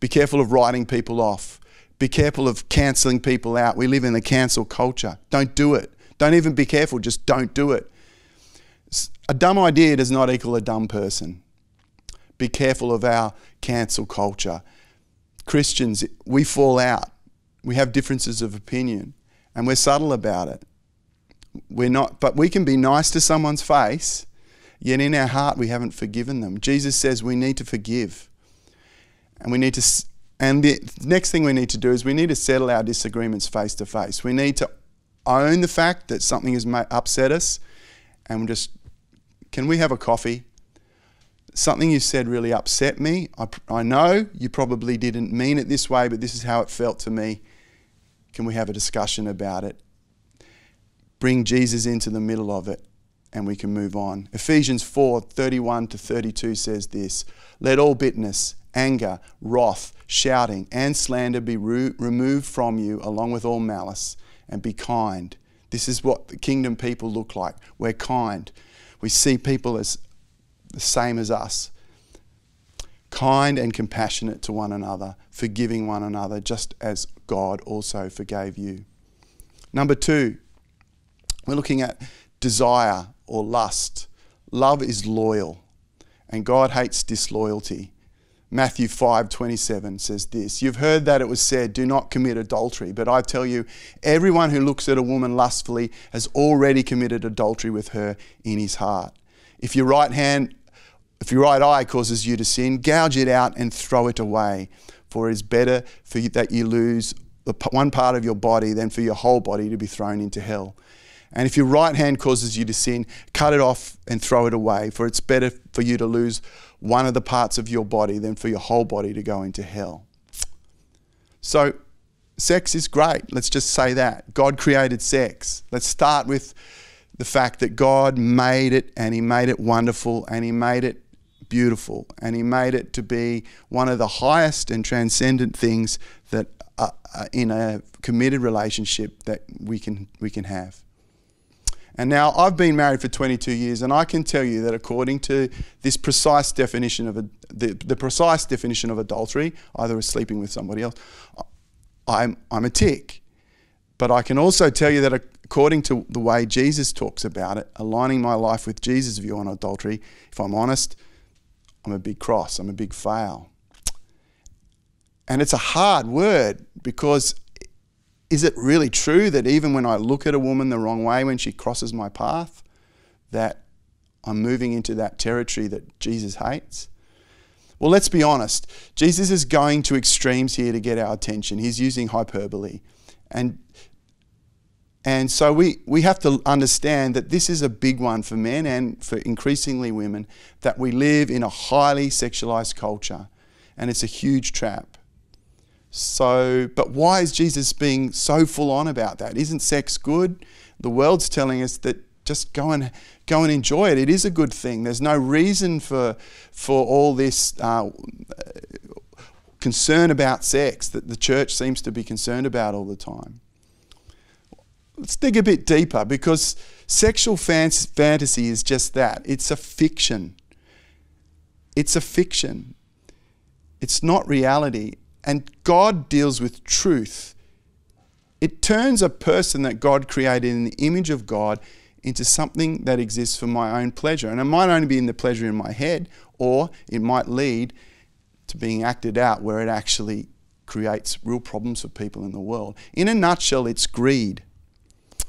Be careful of writing people off. Be careful of cancelling people out. We live in a cancel culture. Don't do it. Don't even be careful, just don't do it. A dumb idea does not equal a dumb person. Be careful of our cancel culture. Christians, we fall out. We have differences of opinion and we're subtle about it. We're not, but we can be nice to someone's face, yet in our heart we haven't forgiven them. Jesus says we need to forgive. And we need to, and the next thing we need to do is we need to settle our disagreements face to face. We need to own the fact that something has upset us and just can we have a coffee? Something you said really upset me. I, I know you probably didn't mean it this way, but this is how it felt to me. Can we have a discussion about it? Bring Jesus into the middle of it and we can move on. Ephesians 4 31 to 32 says this Let all bitterness, anger, wrath, shouting, and slander be re- removed from you, along with all malice, and be kind. This is what the kingdom people look like. We're kind. We see people as the same as us kind and compassionate to one another, forgiving one another, just as God also forgave you. Number two, we're looking at desire or lust. Love is loyal, and God hates disloyalty. Matthew 5:27 says this, "You've heard that it was said, do not commit adultery, but I tell you, everyone who looks at a woman lustfully has already committed adultery with her in his heart. If your right hand if your right eye causes you to sin, gouge it out and throw it away, for it is better for you that you lose one part of your body than for your whole body to be thrown into hell." And if your right hand causes you to sin, cut it off and throw it away, for it's better for you to lose one of the parts of your body than for your whole body to go into hell. So, sex is great. Let's just say that. God created sex. Let's start with the fact that God made it and He made it wonderful and He made it beautiful and He made it to be one of the highest and transcendent things that uh, uh, in a committed relationship that we can, we can have. And now I've been married for 22 years, and I can tell you that according to this precise definition of a, the, the precise definition of adultery, either as sleeping with somebody else, I'm, I'm a tick. But I can also tell you that according to the way Jesus talks about it, aligning my life with Jesus' view on adultery, if I'm honest, I'm a big cross, I'm a big fail. And it's a hard word because is it really true that even when I look at a woman the wrong way when she crosses my path, that I'm moving into that territory that Jesus hates? Well, let's be honest. Jesus is going to extremes here to get our attention. He's using hyperbole. And, and so we, we have to understand that this is a big one for men and for increasingly women, that we live in a highly sexualized culture. And it's a huge trap. So, but why is Jesus being so full on about that? Isn't sex good? The world's telling us that just go and go and enjoy it. It is a good thing. There's no reason for for all this uh, concern about sex that the church seems to be concerned about all the time. Let's dig a bit deeper because sexual fantasy is just that. It's a fiction. It's a fiction. It's not reality and God deals with truth. It turns a person that God created in the image of God into something that exists for my own pleasure. And it might only be in the pleasure in my head, or it might lead to being acted out where it actually creates real problems for people in the world. In a nutshell, it's greed.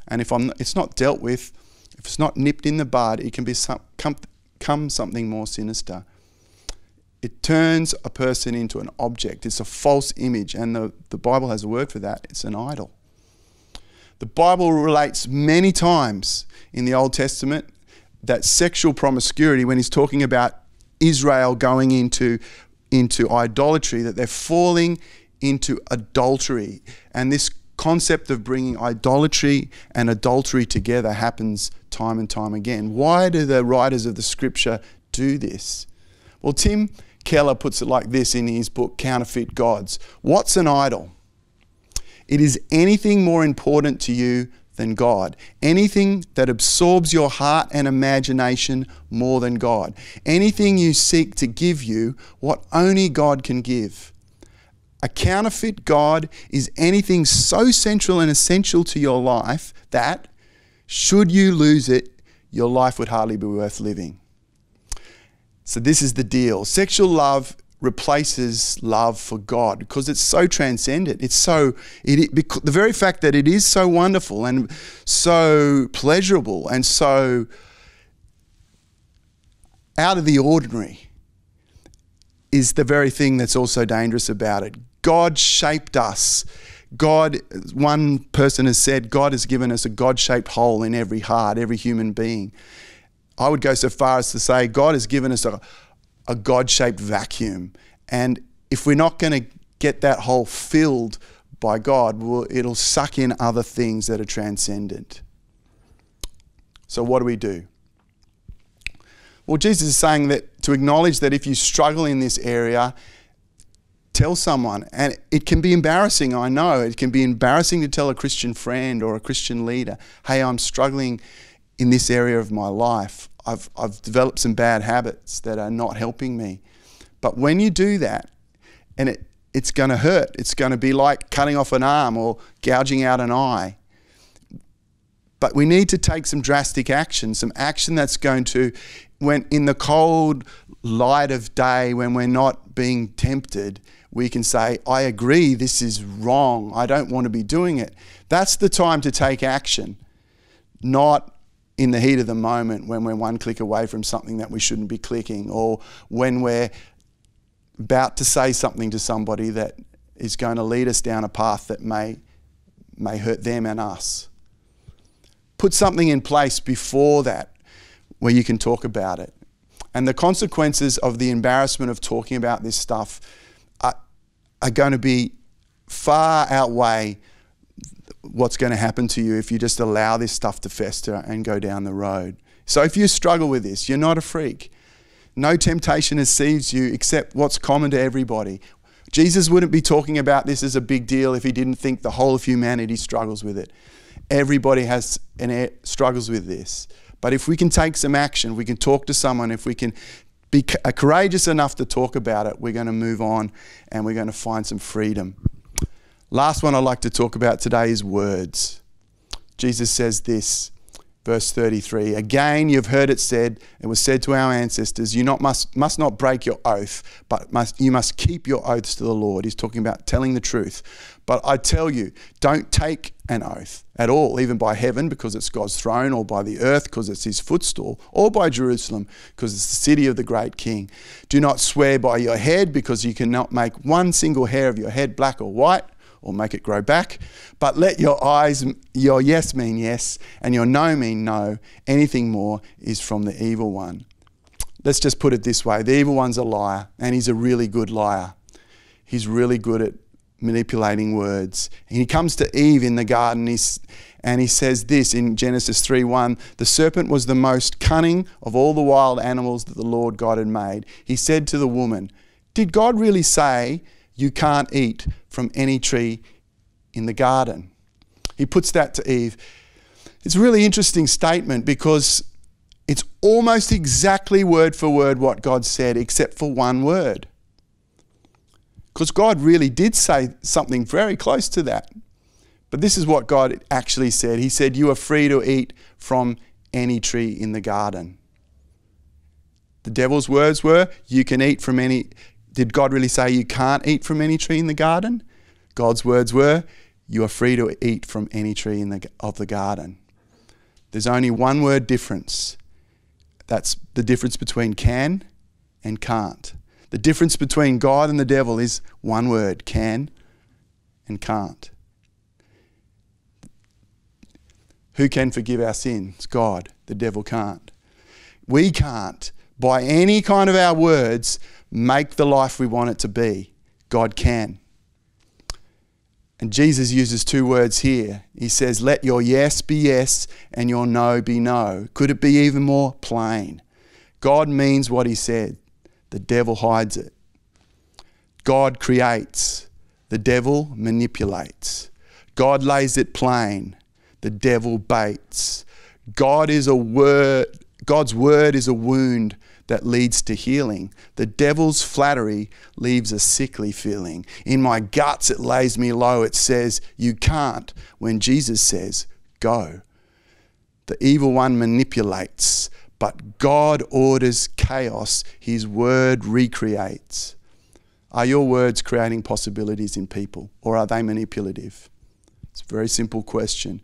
And if I'm, it's not dealt with, if it's not nipped in the bud, it can become come something more sinister it turns a person into an object. It's a false image, and the, the Bible has a word for that it's an idol. The Bible relates many times in the Old Testament that sexual promiscuity, when he's talking about Israel going into, into idolatry, that they're falling into adultery. And this concept of bringing idolatry and adultery together happens time and time again. Why do the writers of the scripture do this? Well, Tim Keller puts it like this in his book, Counterfeit Gods What's an idol? It is anything more important to you than God, anything that absorbs your heart and imagination more than God, anything you seek to give you what only God can give. A counterfeit God is anything so central and essential to your life that, should you lose it, your life would hardly be worth living. So, this is the deal sexual love replaces love for God because it's so transcendent. It's so, it, it, the very fact that it is so wonderful and so pleasurable and so out of the ordinary is the very thing that's also dangerous about it. God shaped us. God, one person has said, God has given us a God shaped hole in every heart, every human being. I would go so far as to say God has given us a, a God shaped vacuum. And if we're not going to get that hole filled by God, well, it'll suck in other things that are transcendent. So, what do we do? Well, Jesus is saying that to acknowledge that if you struggle in this area, tell someone. And it can be embarrassing, I know. It can be embarrassing to tell a Christian friend or a Christian leader, hey, I'm struggling in this area of my life. I've, I've developed some bad habits that are not helping me. But when you do that, and it, it's going to hurt, it's going to be like cutting off an arm or gouging out an eye. But we need to take some drastic action, some action that's going to, when in the cold light of day, when we're not being tempted, we can say, I agree, this is wrong. I don't want to be doing it. That's the time to take action, not in the heat of the moment when we're one click away from something that we shouldn't be clicking or when we're about to say something to somebody that is going to lead us down a path that may, may hurt them and us. Put something in place before that where you can talk about it. And the consequences of the embarrassment of talking about this stuff are, are going to be far outweigh what's going to happen to you if you just allow this stuff to fester and go down the road. So if you struggle with this, you're not a freak. No temptation has seized you except what's common to everybody. Jesus wouldn't be talking about this as a big deal if he didn't think the whole of humanity struggles with it. Everybody has and struggles with this. But if we can take some action, we can talk to someone, if we can be uh, courageous enough to talk about it, we're going to move on and we're going to find some freedom. Last one I'd like to talk about today is words. Jesus says this, verse 33 Again, you've heard it said, it was said to our ancestors, you not must, must not break your oath, but must, you must keep your oaths to the Lord. He's talking about telling the truth. But I tell you, don't take an oath at all, even by heaven, because it's God's throne, or by the earth, because it's his footstool, or by Jerusalem, because it's the city of the great king. Do not swear by your head, because you cannot make one single hair of your head black or white or make it grow back. But let your eyes, your yes mean yes, and your no mean no. Anything more is from the evil one. Let's just put it this way the evil one's a liar, and he's a really good liar. He's really good at manipulating words. And he comes to Eve in the garden and he says this in Genesis 3:1, the serpent was the most cunning of all the wild animals that the Lord God had made. He said to the woman, "Did God really say you can't eat from any tree in the garden. He puts that to Eve. It's a really interesting statement because it's almost exactly word for word what God said, except for one word. Because God really did say something very close to that. But this is what God actually said. He said, You are free to eat from any tree in the garden. The devil's words were, You can eat from any did God really say you can't eat from any tree in the garden? God's words were, you are free to eat from any tree in the, of the garden. There's only one word difference. That's the difference between can and can't. The difference between God and the devil is one word can and can't. Who can forgive our sins? God. The devil can't. We can't, by any kind of our words, make the life we want it to be. God can. And Jesus uses two words here. He says, Let your yes be yes and your no be no. Could it be even more plain? God means what he said, the devil hides it. God creates, the devil manipulates. God lays it plain, the devil baits. God is a word, God's word is a wound that leads to healing. The devil's flattery leaves a sickly feeling. In my guts, it lays me low. It says, You can't, when Jesus says, Go. The evil one manipulates, but God orders chaos. His word recreates. Are your words creating possibilities in people, or are they manipulative? It's a very simple question.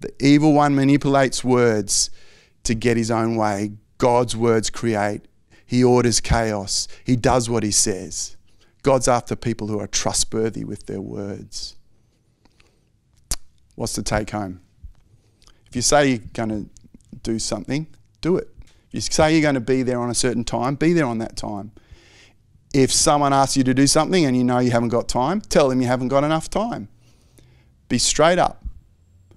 The evil one manipulates words to get his own way. God's words create. He orders chaos. He does what he says. God's after people who are trustworthy with their words. What's the take home? If you say you're going to do something, do it. If you say you're going to be there on a certain time, be there on that time. If someone asks you to do something and you know you haven't got time, tell them you haven't got enough time. Be straight up.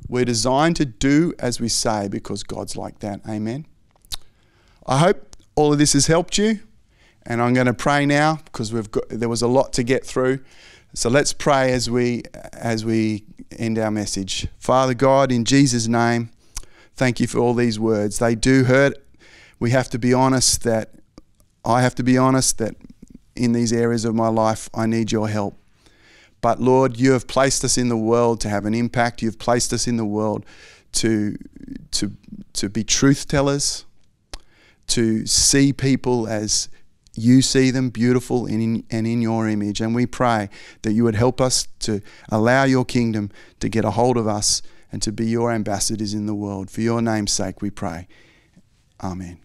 We're designed to do as we say because God's like that. Amen. I hope all of this has helped you. And I'm going to pray now because we've got, there was a lot to get through. So let's pray as we, as we end our message. Father God, in Jesus' name, thank you for all these words. They do hurt. We have to be honest that I have to be honest that in these areas of my life, I need your help. But Lord, you have placed us in the world to have an impact. You've placed us in the world to to to be truth tellers, to see people as you see them beautiful and in, and in your image. And we pray that you would help us to allow your kingdom to get a hold of us and to be your ambassadors in the world. For your name's sake, we pray. Amen.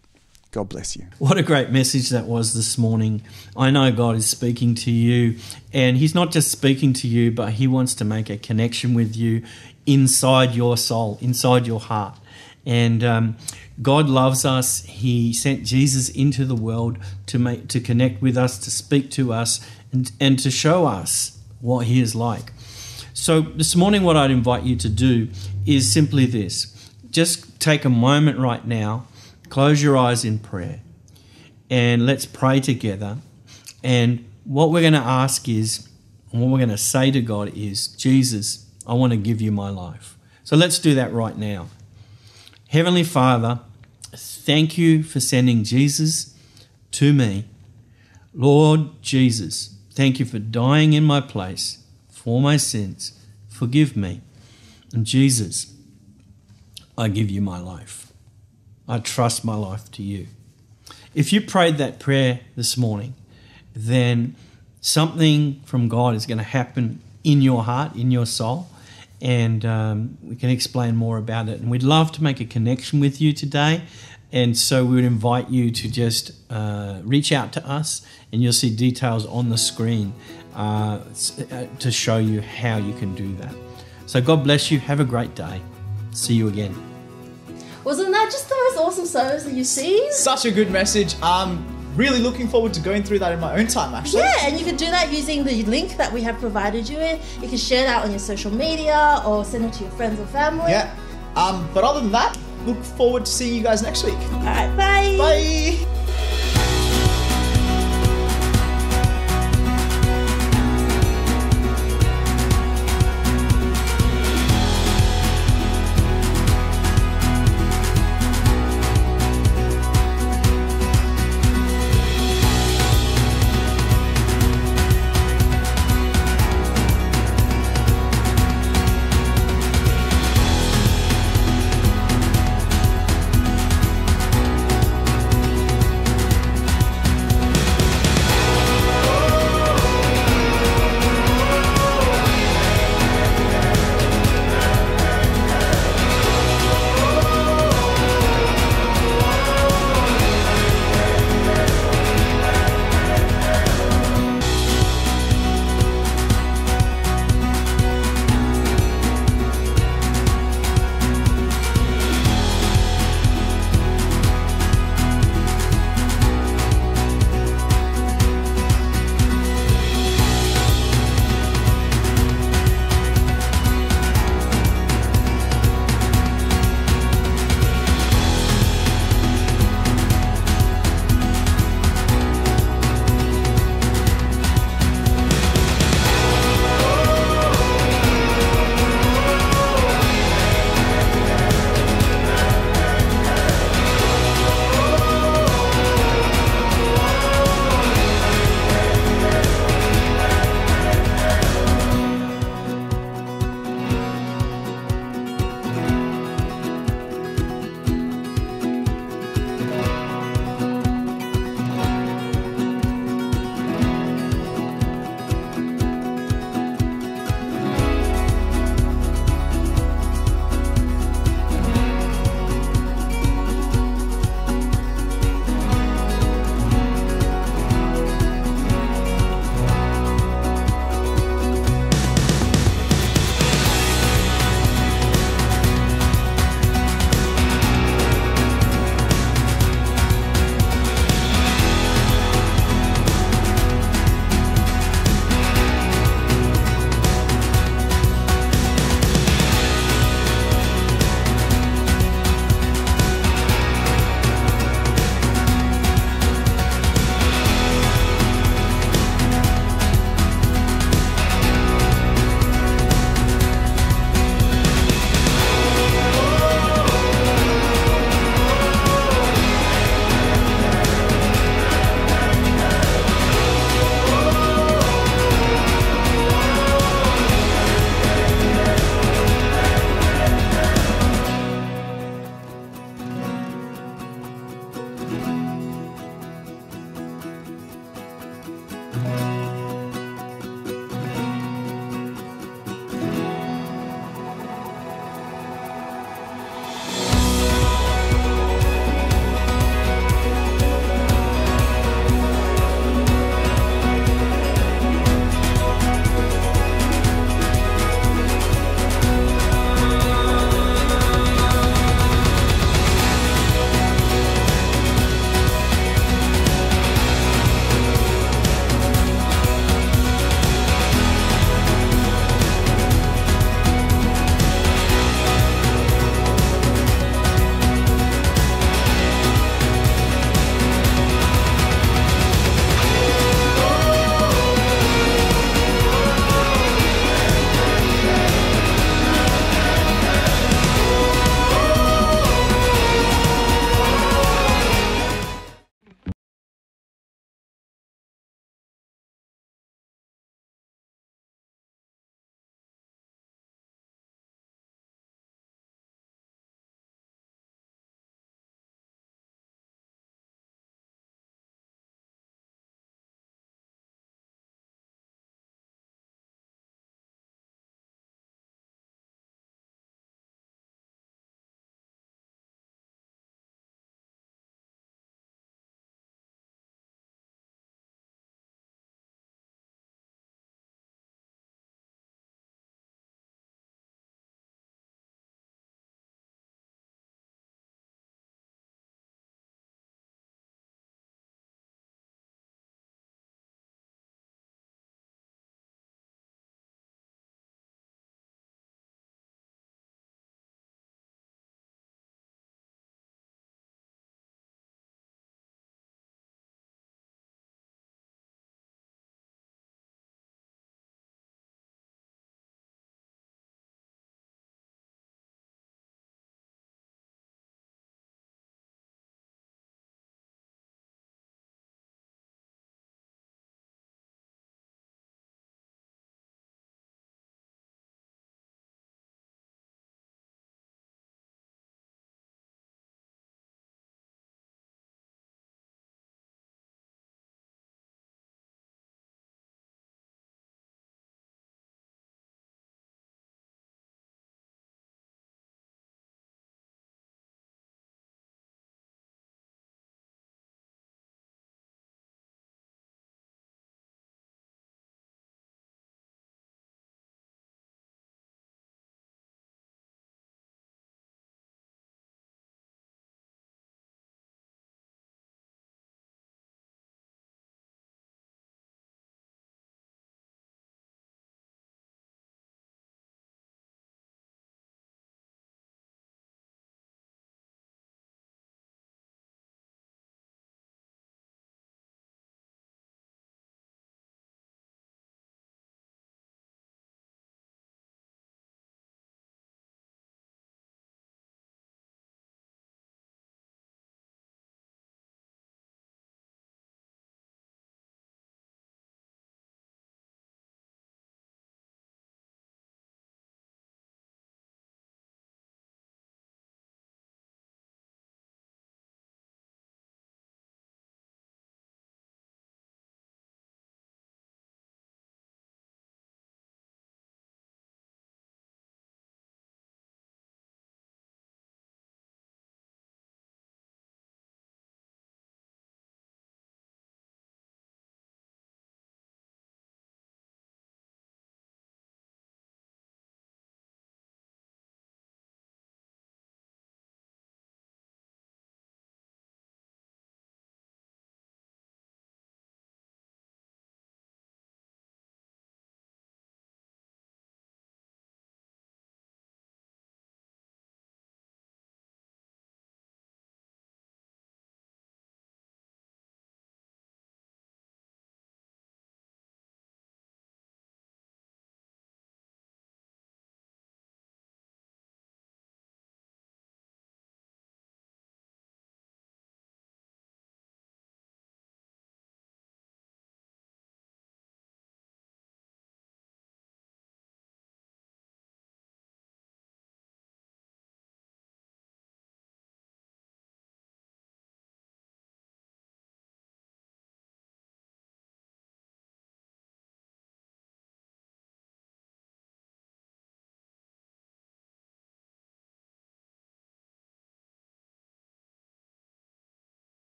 God bless you. What a great message that was this morning. I know God is speaking to you, and He's not just speaking to you, but He wants to make a connection with you inside your soul, inside your heart. And um, God loves us. He sent Jesus into the world to make to connect with us, to speak to us, and, and to show us what He is like. So this morning, what I'd invite you to do is simply this: just take a moment right now, close your eyes in prayer, and let's pray together. And what we're going to ask is, and what we're going to say to God is, Jesus, I want to give you my life. So let's do that right now. Heavenly Father, thank you for sending Jesus to me. Lord Jesus, thank you for dying in my place for my sins. Forgive me. And Jesus, I give you my life. I trust my life to you. If you prayed that prayer this morning, then something from God is going to happen in your heart, in your soul and um, we can explain more about it. And we'd love to make a connection with you today. And so we would invite you to just uh, reach out to us, and you'll see details on the screen uh, uh, to show you how you can do that. So God bless you. Have a great day. See you again. Wasn't that just the most awesome service that you've seen? Such a good message. Um, really looking forward to going through that in my own time, actually. Yeah, and you can do that using the link that we have provided you with. You can share that on your social media or send it to your friends or family. Yeah. Um, but other than that, look forward to seeing you guys next week. All right, bye. Bye.